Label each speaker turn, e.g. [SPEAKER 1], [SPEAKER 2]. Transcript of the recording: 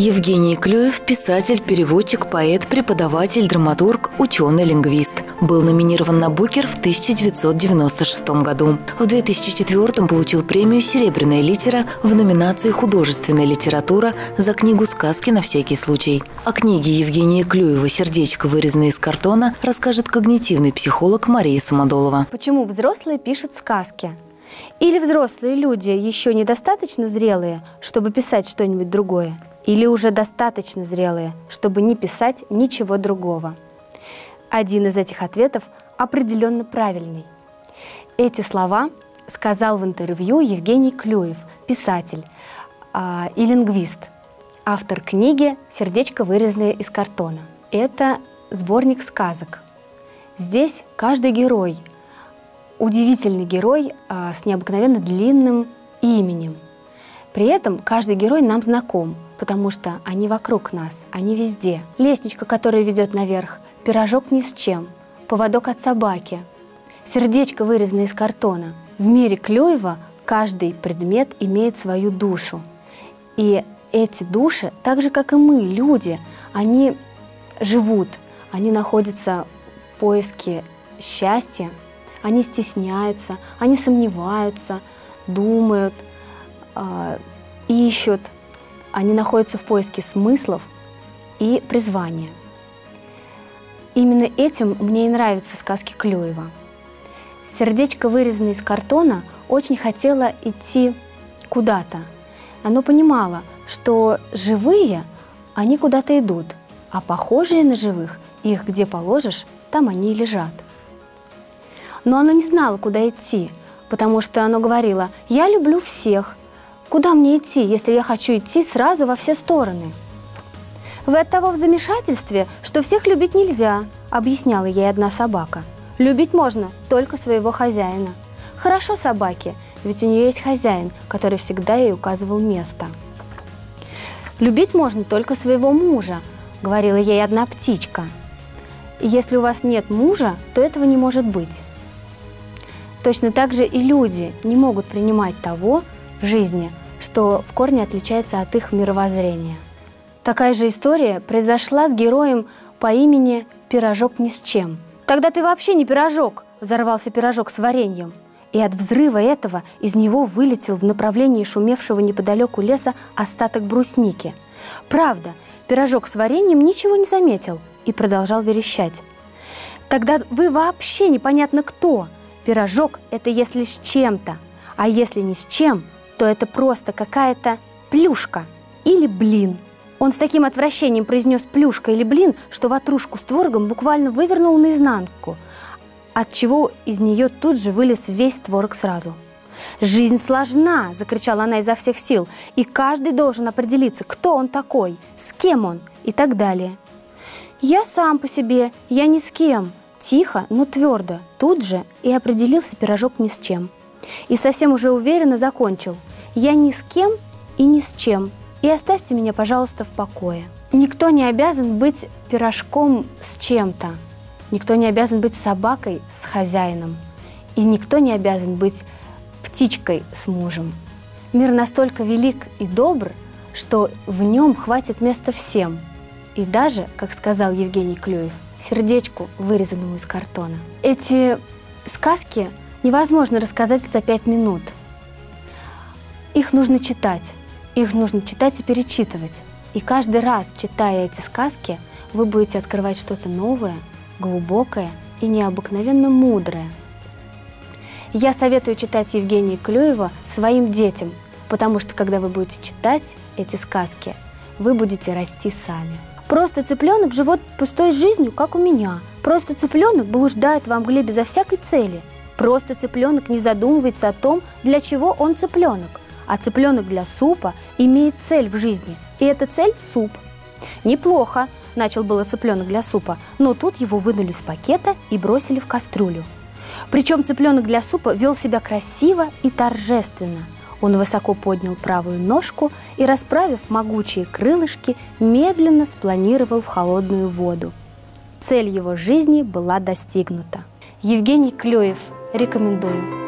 [SPEAKER 1] Евгений Клюев – писатель, переводчик, поэт, преподаватель, драматург, ученый-лингвист. Был номинирован на Букер в 1996 году. В 2004 получил премию «Серебряная литера» в номинации «Художественная литература» за книгу «Сказки на всякий случай». О книге Евгения Клюева «Сердечко, вырезанное из картона» расскажет когнитивный психолог Мария Самодолова.
[SPEAKER 2] Почему взрослые пишут сказки? Или взрослые люди еще недостаточно зрелые, чтобы писать что-нибудь другое? Или уже достаточно зрелые, чтобы не писать ничего другого? Один из этих ответов определенно правильный. Эти слова сказал в интервью Евгений Клюев, писатель э, и лингвист, автор книги «Сердечко, вырезанное из картона». Это сборник сказок. Здесь каждый герой, удивительный герой э, с необыкновенно длинным именем. При этом каждый герой нам знаком – потому что они вокруг нас, они везде. Лестничка, которая ведет наверх, пирожок ни с чем, поводок от собаки, сердечко, вырезанное из картона. В мире Клюева каждый предмет имеет свою душу. И эти души, так же, как и мы, люди, они живут, они находятся в поиске счастья, они стесняются, они сомневаются, думают, э, ищут, они находятся в поиске смыслов и призвания. Именно этим мне и нравятся сказки Клюева. Сердечко, вырезанное из картона, очень хотело идти куда-то. Оно понимало, что живые, они куда-то идут, а похожие на живых, их где положишь, там они и лежат. Но оно не знало, куда идти, потому что оно говорило, я люблю всех, Куда мне идти, если я хочу идти сразу во все стороны? Вы от того в замешательстве, что всех любить нельзя, объясняла ей одна собака. Любить можно только своего хозяина. Хорошо собаке, ведь у нее есть хозяин, который всегда ей указывал место. Любить можно только своего мужа, говорила ей одна птичка. Если у вас нет мужа, то этого не может быть. Точно так же и люди не могут принимать того в жизни, что в корне отличается от их мировоззрения. Такая же история произошла с героем по имени Пирожок ни с чем. «Тогда ты вообще не пирожок!» – взорвался пирожок с вареньем. И от взрыва этого из него вылетел в направлении шумевшего неподалеку леса остаток брусники. Правда, пирожок с вареньем ничего не заметил и продолжал верещать. «Тогда вы вообще непонятно кто. Пирожок – это если с чем-то, а если не с чем – то это просто какая-то плюшка или блин. Он с таким отвращением произнес плюшка или блин, что ватрушку с творогом буквально вывернул наизнанку, от чего из нее тут же вылез весь творог сразу. «Жизнь сложна!» – закричала она изо всех сил. «И каждый должен определиться, кто он такой, с кем он и так далее». «Я сам по себе, я ни с кем!» Тихо, но твердо, тут же и определился пирожок ни с чем. И совсем уже уверенно закончил – я ни с кем и ни с чем, и оставьте меня, пожалуйста, в покое. Никто не обязан быть пирожком с чем-то. Никто не обязан быть собакой с хозяином. И никто не обязан быть птичкой с мужем. Мир настолько велик и добр, что в нем хватит места всем. И даже, как сказал Евгений Клюев, сердечку, вырезанному из картона. Эти сказки невозможно рассказать за пять минут – их нужно читать, их нужно читать и перечитывать. И каждый раз, читая эти сказки, вы будете открывать что-то новое, глубокое и необыкновенно мудрое. Я советую читать Евгения Клюева своим детям, потому что когда вы будете читать эти сказки, вы будете расти сами. Просто цыпленок живет пустой жизнью, как у меня. Просто цыпленок блуждает во мгле безо всякой цели. Просто цыпленок не задумывается о том, для чего он цыпленок а цыпленок для супа имеет цель в жизни, и эта цель – суп. Неплохо, начал было цыпленок для супа, но тут его вынули с пакета и бросили в кастрюлю. Причем цыпленок для супа вел себя красиво и торжественно. Он высоко поднял правую ножку и, расправив могучие крылышки, медленно спланировал в холодную воду. Цель его жизни была достигнута. Евгений Клюев. Рекомендую.